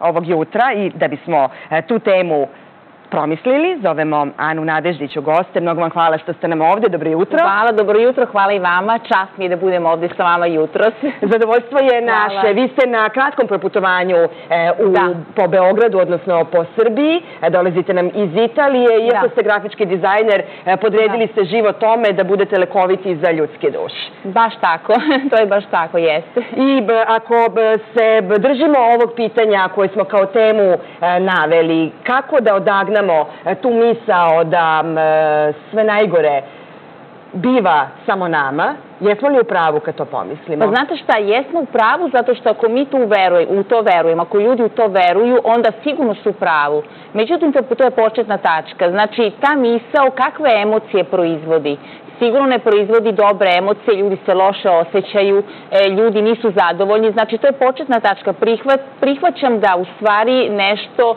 ovog jutra i da bismo e, tu temu promislili. Zovemo Anu Nadeždiću goste. Mnogo vam hvala što ste nam ovdje. Dobro jutro. Hvala, dobro jutro. Hvala i vama. Čast mi je da budem ovdje sa vama jutros. Zadovoljstvo je naše. Vi ste na kratkom proputovanju e, po Beogradu, odnosno po Srbiji. E, dolazite nam iz Italije. Iako ste grafički dizajner, e, podredili ste život tome da budete lekoviti za ljudske duše. Baš tako. to je baš tako, jeste. I ako se držimo ovog pitanja koje smo kao temu naveli, kako da odagnamo imamo e, tu misao da e, sve najgore biva samo nama, jesmo li u pravu kad to pomislimo? Pa znate šta, jesmo u pravu zato što ako mi tu u to verujemo, ako ljudi u to veruju, onda sigurno su u pravu. Međutim, to je početna tačka. Znači, ta misao kakve emocije proizvodi? Sigurno ne proizvodi dobre emocije, ljudi se loše osjećaju, e, ljudi nisu zadovoljni. Znači, to je početna tačka. prihvaćam da u stvari nešto e,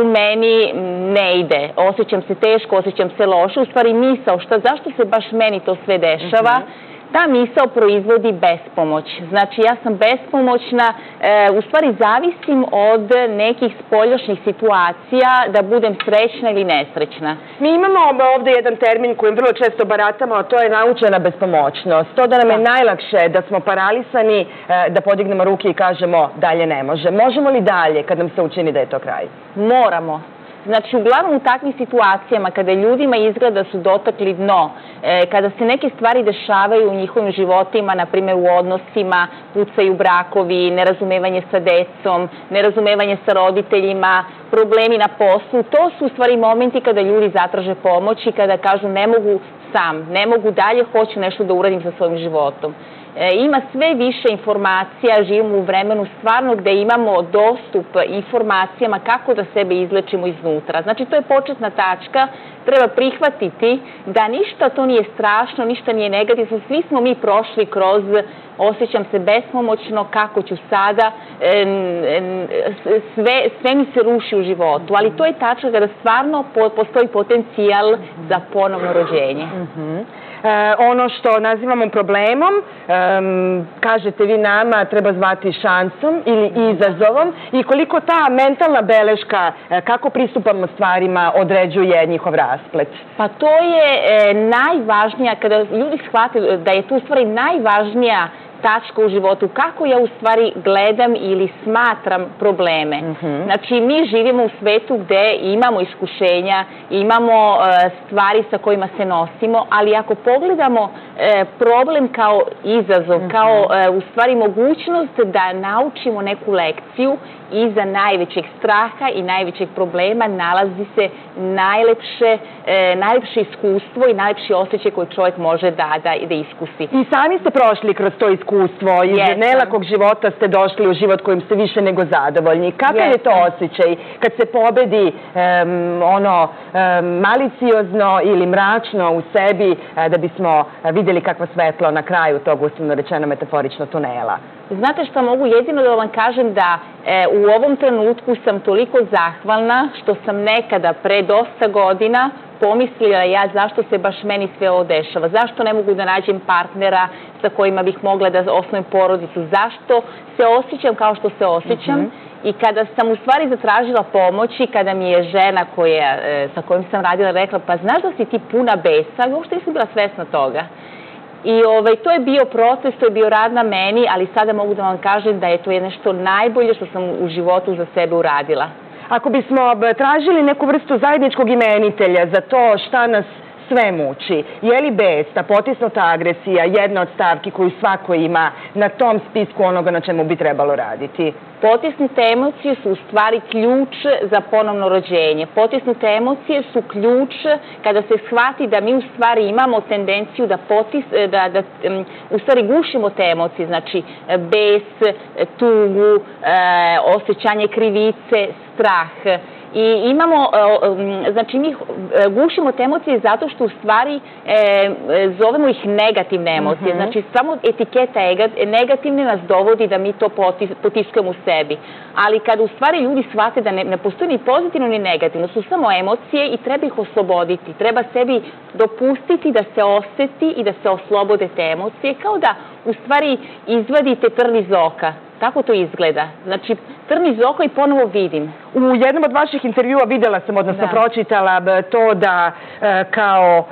u meni ne ide. Osjećam se teško, osjećam se loše. U stvari misao, šta, zašto se baš meni to sve dešava? Mhm ta misao proizvodi bespomoć. Znači ja sam bespomoćna, e, u stvari zavisim od nekih spoljašnjih situacija da budem srećna ili nesrećna. Mi imamo ovdje jedan termin kojim vrlo često baratamo, a to je naučena bespomoćnost. To da nam je najlakše da smo paralisani, e, da podignemo ruke i kažemo dalje ne može. Možemo li dalje kad nam se učini da je to kraj? Moramo. Znači, uglavnom u takvim situacijama kada ljudima izgleda su dotakli dno, e, kada se neke stvari dešavaju u njihovim životima, na primjer u odnosima, pucaju brakovi, nerazumevanje sa decom, nerazumevanje sa roditeljima, problemi na poslu, to su u stvari momenti kada ljudi zatraže pomoć i kada kažu ne mogu sam, ne mogu dalje, hoću nešto da uradim sa svojim životom. E, ima sve više informacija, živimo u vremenu stvarno gde imamo dostup informacijama kako da sebe izlečimo iznutra. Znači to je početna tačka, treba prihvatiti da ništa to nije strašno, ništa nije negativno, svi smo mi prošli kroz osjećam se bespomoćno, kako ću sada, sve, mi se ruši u životu, ali to je tačka kada stvarno postoji potencijal za ponovno rođenje. Mhm. Ono što nazivamo problemom, kažete vi nama, treba zvati šansom ili izazovom i koliko ta mentalna beleška, e, kako pristupamo stvarima, određuje njihov rasplet? Pa to je e, najvažnija, kada ljudi shvate da je tu stvari najvažnija tačka u životu, kako ja u stvari gledam ili smatram probleme. Mhm. Znači, mi živimo u svetu gdje imamo iskušenja, imamo e, stvari sa kojima se nosimo, ali ako pogledamo e, problem kao izazov, mhm. kao e, u stvari mogućnost da naučimo neku lekciju iza najvećeg straha i najvećeg problema nalazi se najlepše, najlepše iskustvo i najlepši osjećaj koji čovjek može da, da, da iskusi. I sami ste prošli kroz to iskustvo. Iz nelakog života ste došli u život kojim ste više nego zadovoljni. Kakav je to osjećaj kad se pobedi ono maliciozno ili mračno u sebi e, da bismo vidjeli kakvo svetlo na kraju tog uslovno rečeno metaforično tunela? Znate što mogu? Jedino da vam kažem da e, u ovom trenutku sam toliko zahvalna što sam nekada pre dosta godina pomislila ja zašto se baš meni sve ovo dešava, zašto ne mogu da nađem partnera sa kojima bih mogla da osnovim porodicu, zašto se osjećam kao što se osjećam? Mhm. i kada sam u stvari zatražila pomoć i kada mi je žena e, sa kojom sam radila rekla pa znaš da si ti puna besa, uopšte nisam bila svesna toga. I ovaj, to je bio proces, to je bio rad na meni, ali sada mogu da vam kažem da je to je nešto najbolje što sam u životu za sebe uradila. Ako bismo tražili neku vrstu zajedničkog imenitelja za to šta nas sve muči. Je li bes, ta potisnuta agresija, jedna od stavki koju svako ima na tom spisku onoga na čemu bi trebalo raditi? Potisnute emocije su u stvari ključ za ponovno rođenje. Potisnute emocije su ključ kada se shvati da mi u stvari imamo tendenciju da, potis, da, da u stvari gušimo te emocije, znači bes, tugu, e, osjećanje krivice, strah, i imamo, e, znači mi e, gušimo te emocije zato što u stvari e, zovemo ih negativne emocije. Mhm. Znači samo etiketa negativne nas dovodi da mi to potiskamo u sebi. Ali kad u stvari ljudi shvate da ne, postoji ni pozitivno ni negativno, su samo emocije i treba ih osloboditi. Treba sebi dopustiti da se osjeti i da se oslobode te emocije kao da u stvari izvadite trn iz oka Tako to izgleda. Znači, crni iz oka i ponovo vidim. U jednom od vaših intervjua vidjela sam, odnosno pročitala to da e, kao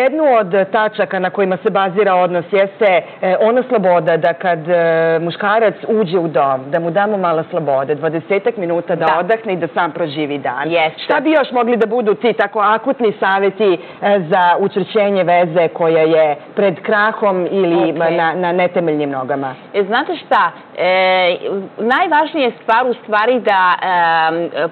jednu od tačaka na kojima se bazira odnos jeste e, ona sloboda da kad e, muškarac uđe u dom, da mu damo malo slobode, dvadesetak minuta da, odahne i da sam proživi dan. Šta bi još mogli da budu ti tako akutni savjeti e, za učrćenje veze koja je pred krahom ili na, netemeljnim nogama? Znate šta, najvažnija je stvar u stvari da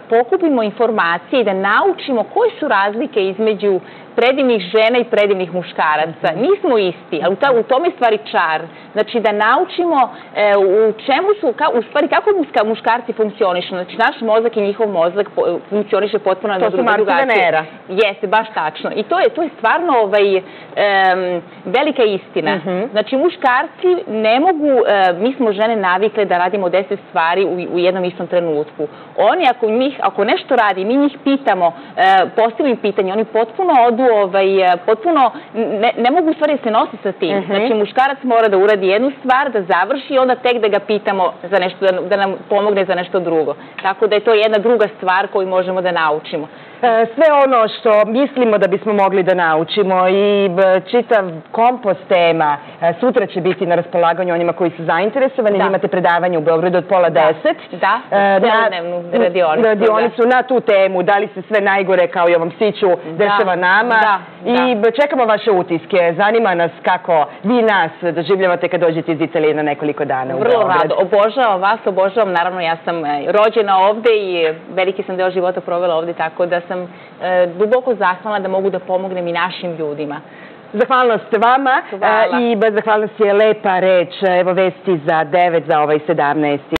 pokupimo informacije i da naučimo koje su razlike između predivnih žena i predivnih muškaraca. Nismo isti, ali u tome je stvari čar. Znači da naučimo e, u čemu su, u stvari kako muškarci funkcionišu. Znači naš mozak i njihov mozak funkcioniše potpuno na drugačije. To su Venera. Jeste, baš tačno. I to je, to je stvarno ovaj, velika istina. Mhm. Znači muškarci ne mogu, e, mi smo žene navikle da radimo deset stvari u, jednom istom trenutku. Oni ako, njih, ako nešto radi, mi njih pitamo, e, postavimo pitanje, oni potpuno odu ovaj, e, potpuno, ne, mogu u stvari se nositi sa tim. Mhm. Znači, muškarac mora da uradi jednu stvar, da završi i onda tek da ga pitamo za nešto, da nam pomogne za nešto drugo. Tako da je to jedna druga stvar koju možemo da naučimo. E, sve ono što mislimo da bismo mogli da naučimo i čitav kompost tema e, sutra će biti na raspolaganju onima koji su zainteresovani. Imate predavanje u Beogradu od pola deset. Da, e, celodnevnu radionicu. Radionicu na tu temu, da li se sve najgore kao i ovom Siću dešava nama. I čekamo vaše utiske. Zanima nas kako vi nas doživljavate kad dođete iz Italije na nekoliko dana u Vrlo rado. Obožavam vas, obožavam. Naravno, ja sam rođena ovde i veliki sam deo života provela ovde, tako da sam sam e, duboko zahvalna da mogu da pomognem i našim ljudima. Zahvalnost vama e, i zahvalnost je lepa reč, evo vesti za 9 za ovaj 17.